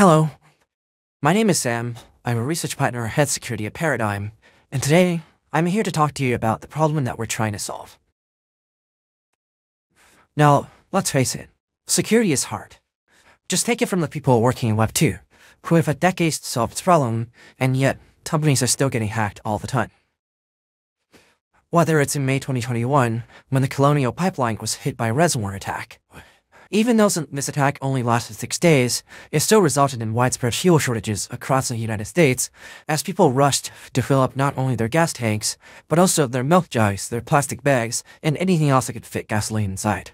Hello, my name is Sam. I'm a research partner at Head Security at Paradigm, and today I'm here to talk to you about the problem that we're trying to solve. Now, let's face it, security is hard. Just take it from the people working in Web 2, who have had decades to solve this problem, and yet companies are still getting hacked all the time. Whether it's in May 2021, when the Colonial Pipeline was hit by a ransomware attack, even though this attack only lasted six days, it still resulted in widespread fuel shortages across the United States as people rushed to fill up not only their gas tanks, but also their milk jugs, their plastic bags, and anything else that could fit gasoline inside.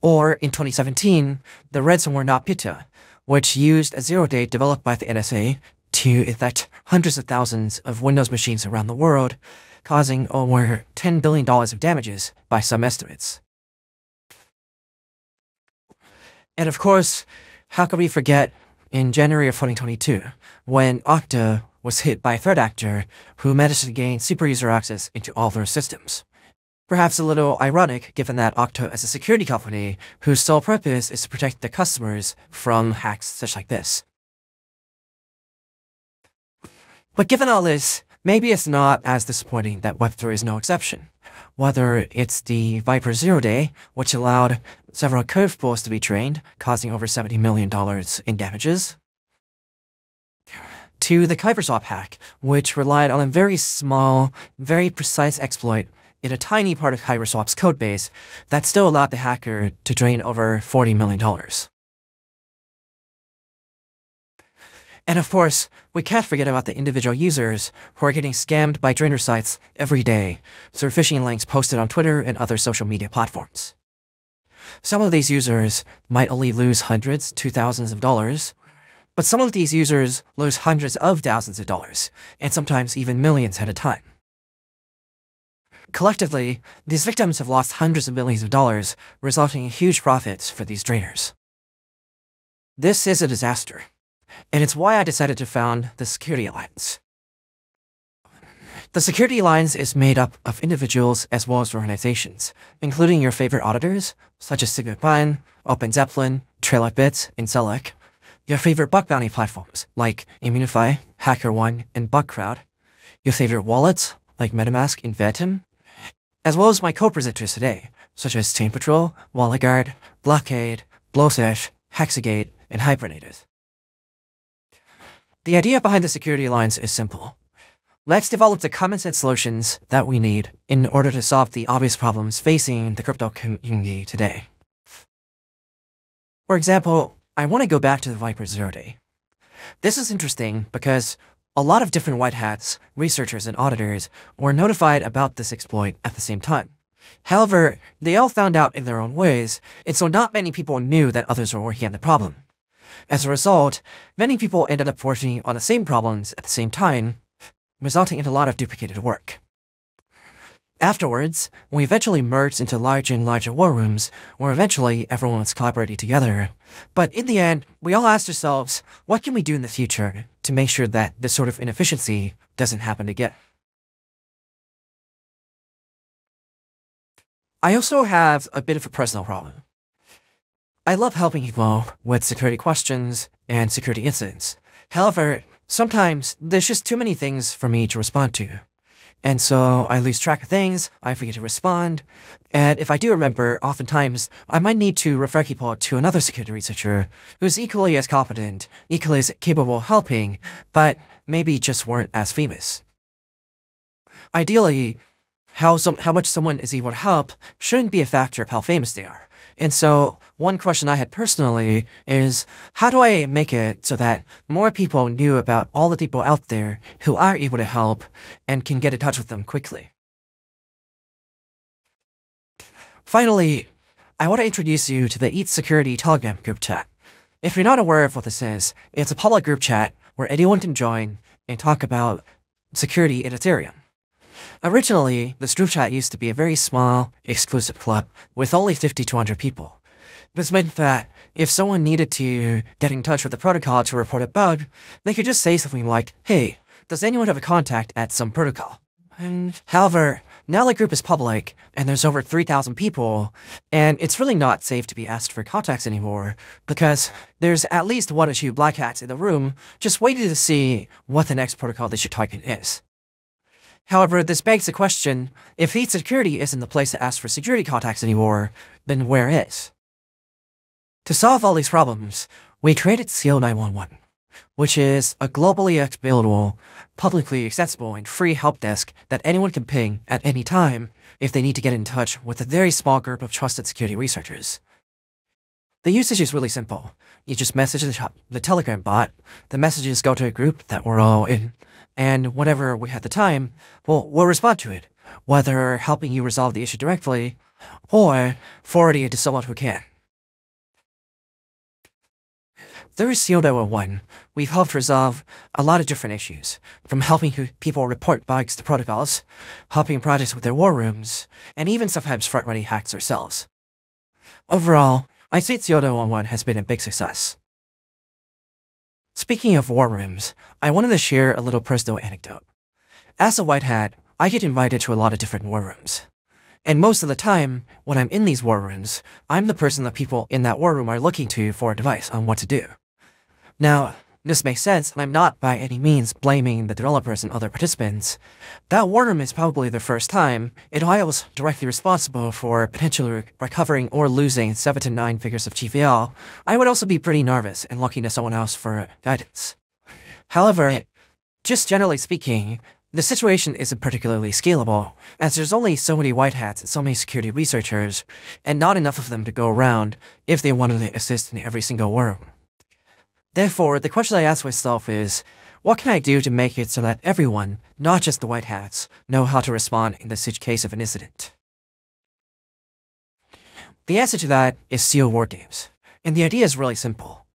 Or in 2017, the ransomware NotPetya, which used a zero day developed by the NSA to infect hundreds of thousands of Windows machines around the world, causing over $10 billion of damages by some estimates. And of course, how could we forget in January of 2022, when Okta was hit by a threat actor who managed to gain super user access into all their systems. Perhaps a little ironic given that Okta is a security company whose sole purpose is to protect their customers from hacks such like this. But given all this, maybe it's not as disappointing that Web3 is no exception whether it's the Vyper Zero Day, which allowed several Curve pools to be trained, causing over $70 million in damages, to the Kyberswap hack, which relied on a very small, very precise exploit in a tiny part of Kyberswap's codebase that still allowed the hacker to drain over $40 million. And of course, we can't forget about the individual users who are getting scammed by drainer sites every day through phishing links posted on Twitter and other social media platforms. Some of these users might only lose hundreds to thousands of dollars, but some of these users lose hundreds of thousands of dollars, and sometimes even millions at a time. Collectively, these victims have lost hundreds of millions of dollars, resulting in huge profits for these drainers. This is a disaster and it's why I decided to found the Security Alliance. The Security Alliance is made up of individuals as well as organizations, including your favorite auditors, such as Sigma Prime, OpenZeppelin, Trail of Bits, and Zellic, your favorite bug bounty platforms, like Immunefi, HackerOne, and Bugcrowd, your favorite wallets, like MetaMask and Phantom, as well as my co-presenters today, such as Chain Patrol, WalletGuard, Blockaid, Blowfish, Hexagate, and Hypernative. The idea behind the Security Alliance is simple. Let's develop the common sense solutions that we need in order to solve the obvious problems facing the crypto community today. For example, I want to go back to the Vyper Zero Day. This is interesting because a lot of different white hats, researchers, and auditors were notified about this exploit at the same time. However, they all found out in their own ways, and so not many people knew that others were working on the problem. As a result, many people ended up working on the same problems at the same time, resulting in a lot of duplicated work. Afterwards, we eventually merged into larger and larger war rooms, where eventually everyone was collaborating together. But in the end, we all asked ourselves, what can we do in the future to make sure that this sort of inefficiency doesn't happen again? I also have a bit of a personal problem. I love helping people with security questions and security incidents. However, sometimes there's just too many things for me to respond to. And so I lose track of things, I forget to respond, and if I do remember, oftentimes I might need to refer people to another security researcher who's equally as competent, equally as capable of helping, but maybe just weren't as famous. Ideally, how, some, how much someone is able to help shouldn't be a factor of how famous they are. And so one question I had personally is how do I make it so that more people knew about all the people out there who are able to help and can get in touch with them quickly? Finally, I want to introduce you to the ETH Security Telegram group chat. If you're not aware of what this is, it's a public group chat where anyone can join and talk about security in Ethereum. Originally, the group chat used to be a very small, exclusive club with only 50 to 100 people. This meant that if someone needed to get in touch with the protocol to report a bug, they could just say something like, hey, does anyone have a contact at some protocol? And, however, Now the group is public, and there's over 3,000 people, and it's really not safe to be asked for contacts anymore, because there's at least one or two black hats in the room just waiting to see what the next protocol they should target is. However, this begs the question, if ETH Security isn't the place to ask for security contacts anymore, then where is? To solve all these problems, we created Seal 911 which is a globally available, publicly accessible, and free help desk that anyone can ping at any time if they need to get in touch with a very small group of trusted security researchers. The usage is really simple. You just message the, the Telegram bot, the messages go to a group that we're all in, and whenever we have the time, we'll, we'll respond to it, whether helping you resolve the issue directly or forwarding it to someone who can. Through Seal 911, we've helped resolve a lot of different issues, from helping people report bugs to protocols, helping projects with their war rooms, and even sometimes front-running hacks ourselves. Overall, I say Seal 911 has been a big success. Speaking of war rooms, I wanted to share a little personal anecdote. As a white hat, I get invited to a lot of different war rooms. And most of the time, when I'm in these war rooms, I'm the person that people in that war room are looking to for advice on what to do. Now, this makes sense, and I'm not by any means blaming the developers and other participants. That war room is probably the first time, and I was directly responsible for potentially recovering or losing 7 to 9 figures of TVL. I would also be pretty nervous and looking to someone else for guidance. However, just generally speaking, the situation isn't particularly scalable, as there's only so many white hats and so many security researchers, and not enough of them to go around if they wanted to assist in every single room. Therefore, the question I ask myself is, what can I do to make it so that everyone, not just the white hats, know how to respond in the such case of an incident? The answer to that is Seal War Games, and the idea is really simple.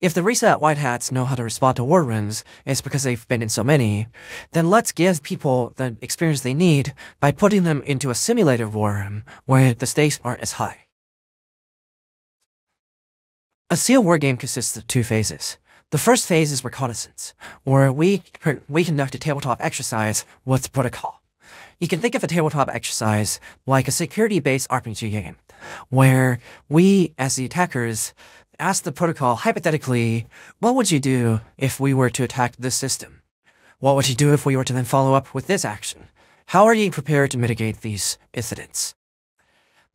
If the reset white hats know how to respond to war rooms, it's because they've been in so many, then let's give people the experience they need by putting them into a simulated war room where the stakes aren't as high. A SEAL war game consists of two phases. The first phase is reconnaissance, where we, we conduct a tabletop exercise with protocol. You can think of a tabletop exercise like a security-based RPG game, where we, as the attackers, ask the protocol hypothetically, what would you do if we were to attack this system? What would you do if we were to then follow up with this action? How are you prepared to mitigate these incidents?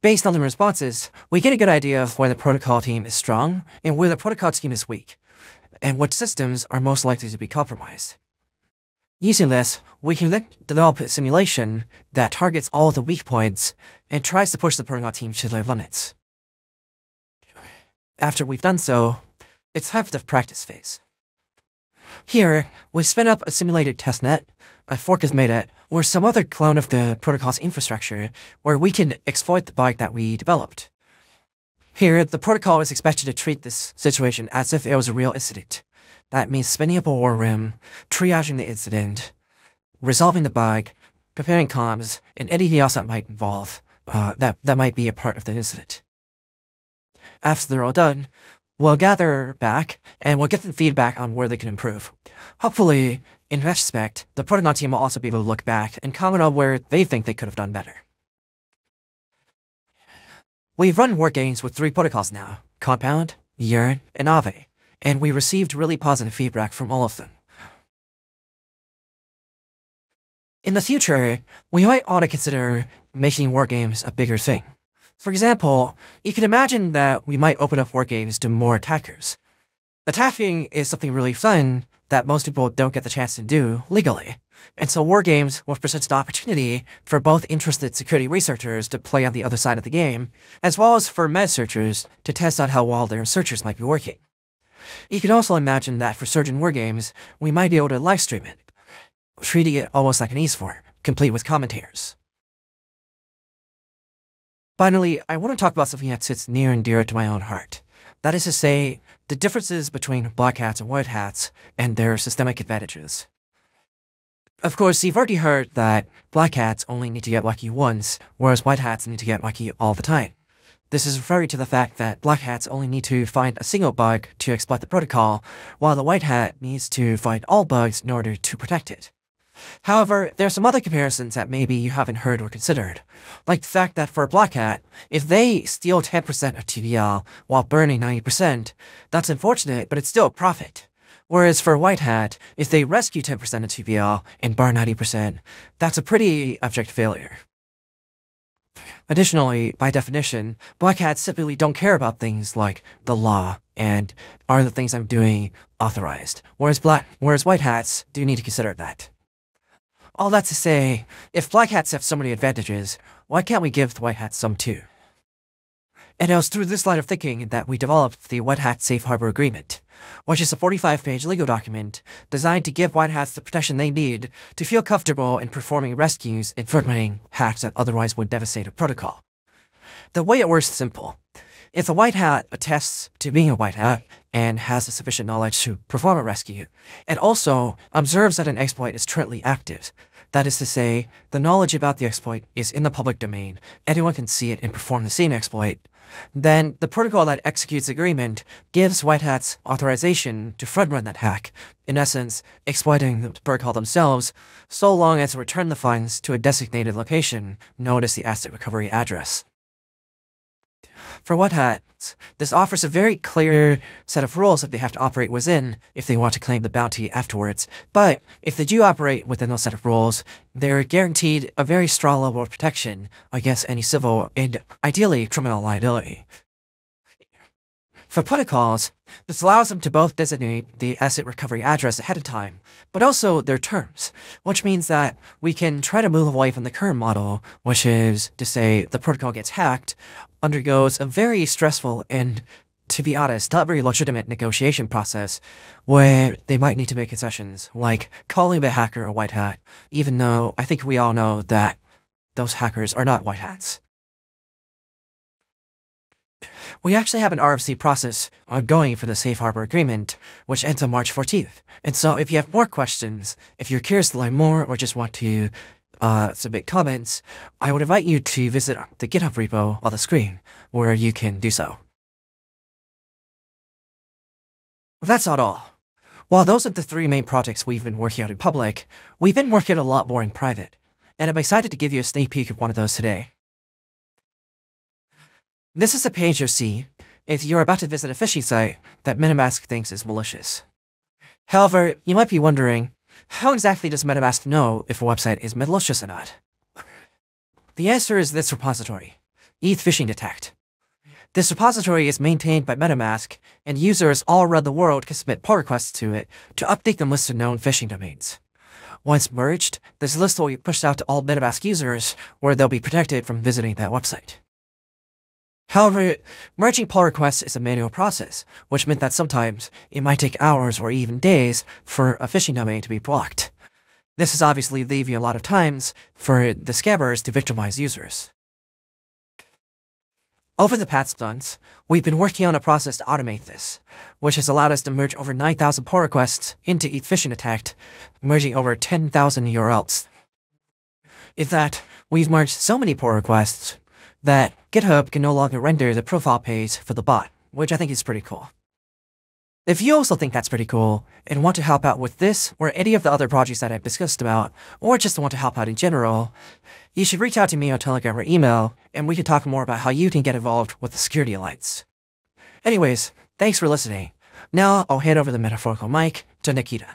Based on the responses, we get a good idea of where the protocol team is strong and where the protocol team is weak, and what systems are most likely to be compromised. Using this, we can then develop a simulation that targets all the weak points and tries to push the protocol team to their limits. After we've done so, it's time for the practice phase. Here, we spin up a simulated testnet a fork is made at, or some other clone of the protocol's infrastructure, where we can exploit the bug that we developed. Here, the protocol is expected to treat this situation as if it was a real incident. That means spinning up a war room, triaging the incident, resolving the bug, preparing comms, and anything else that might involve, uh, that, that might be a part of the incident. After they're all done, we'll gather back and we'll get the feedback on where they can improve. Hopefully, in retrospect, the protocol team will also be able to look back and comment on where they think they could have done better. We've run war games with three protocols now, Compound, Yearn, and Aave, and we received really positive feedback from all of them. In the future, we might ought to consider making war games a bigger thing. For example, you can imagine that we might open up war games to more attackers. Attacking is something really fun, that most people don't get the chance to do legally. And so war games will present an opportunity for both interested security researchers to play on the other side of the game, as well as for MEV searchers to test out how well their researchers might be working. You can also imagine that for certain war games, we might be able to live stream it, treating it almost like an esport, complete with commentators. Finally, I want to talk about something that sits near and dear to my own heart. That is to say, the differences between black hats and white hats and their systemic advantages. Of course, you've already heard that black hats only need to get lucky once, whereas white hats need to get lucky all the time. This is referring to the fact that black hats only need to find a single bug to exploit the protocol, while the white hat needs to find all bugs in order to protect it. However, there are some other comparisons that maybe you haven't heard or considered. Like the fact that for a Black Hat, if they steal 10% of TVL while burning 90%, that's unfortunate, but it's still a profit. Whereas for a White Hat, if they rescue 10% of TVL and burn 90%, that's a pretty abject failure. Additionally, by definition, black hats typically don't care about things like the law and are the things I'm doing authorized, whereas black whereas white hats do need to consider that. All that to say, if black hats have so many advantages, why can't we give the white hats some too? And it was through this line of thinking that we developed the White Hat Safe Harbor Agreement, which is a 45-page legal document designed to give white hats the protection they need to feel comfortable in performing rescues and implementing hacks that otherwise would devastate a protocol. The way it works is simple. If a white hat attests to being a white hat and has the sufficient knowledge to perform a rescue, it also observes that an exploit is currently active, that is to say, the knowledge about the exploit is in the public domain, anyone can see it and perform the same exploit, then the protocol that executes the agreement gives white hats authorization to front run that hack, in essence, exploiting the protocol themselves, so long as it return the funds to a designated location known as the asset recovery address. For what hats, this offers a very clear set of rules that they have to operate within if they want to claim the bounty afterwards. But if they do operate within those set of rules, they're guaranteed a very strong level of protection against any civil and ideally criminal liability. For protocols, this allows them to both designate the asset recovery address ahead of time, but also their terms, which means that we can try to move away from the current model, which is to say the protocol gets hacked, undergoes a very stressful and, to be honest, not very legitimate negotiation process where they might need to make concessions, like calling the hacker a white hat, even though I think we all know that those hackers are not white hats. We actually have an RFC process ongoing for the Safe Harbor Agreement, which ends on March 14th. And so if you have more questions, if you're curious to learn more, or just want to uh, submit comments, I would invite you to visit the GitHub repo on the screen, where you can do so. That's not all. While those are the three main projects we've been working on in public, we've been working a lot more in private, and I'm excited to give you a sneak peek of one of those today. This is a page you'll see if you're about to visit a phishing site that MetaMask thinks is malicious. However, you might be wondering, how exactly does MetaMask know if a website is malicious or not? The answer is this repository, ETH Phishing Detect. This repository is maintained by MetaMask, and users all around the world can submit pull requests to it to update the list of known phishing domains. Once merged, this list will be pushed out to all MetaMask users, where they'll be protected from visiting that website. However, merging pull requests is a manual process, which meant that sometimes it might take hours or even days for a phishing domain to be blocked. This is obviously leaving a lot of times for the scammers to victimize users. Over the past months, we've been working on a process to automate this, which has allowed us to merge over 9,000 pull requests into ETH Phishing Detect, merging over 10,000 URLs. In fact, we've merged so many pull requests that GitHub can no longer render the profile page for the bot, which I think is pretty cool. If you also think that's pretty cool, and want to help out with this or any of the other projects that I've discussed about, or just want to help out in general, you should reach out to me on Telegram or email, and we can talk more about how you can get involved with the Security Alliance. Anyways, thanks for listening. Now I'll hand over the metaphorical mic to Nikita.